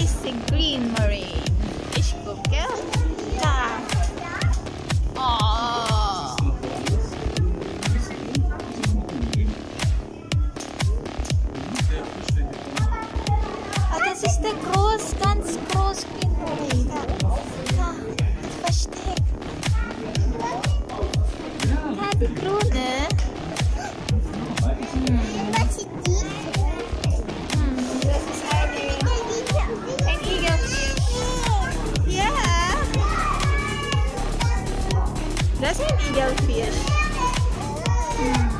Ice green marine. Ich gucke da. Oh. Ah, das ist der groß, ganz groß green marine. That's an eagle fish. Mm.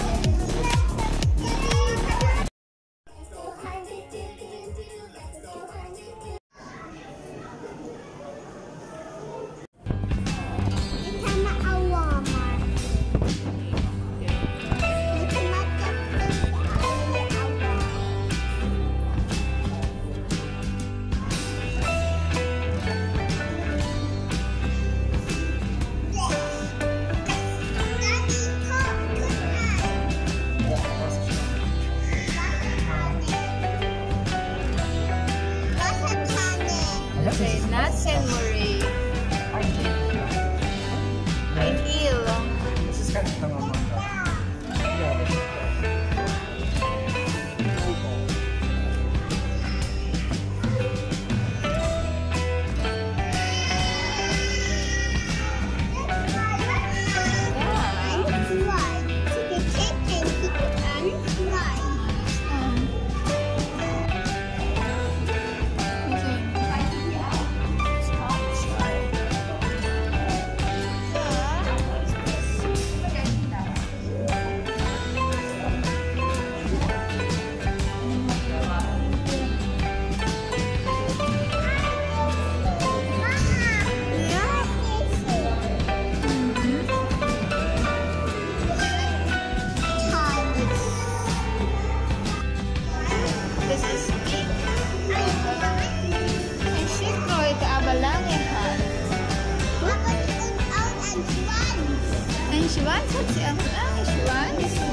weiß, was sie am ah, Ich weiß.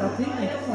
tá tremendo.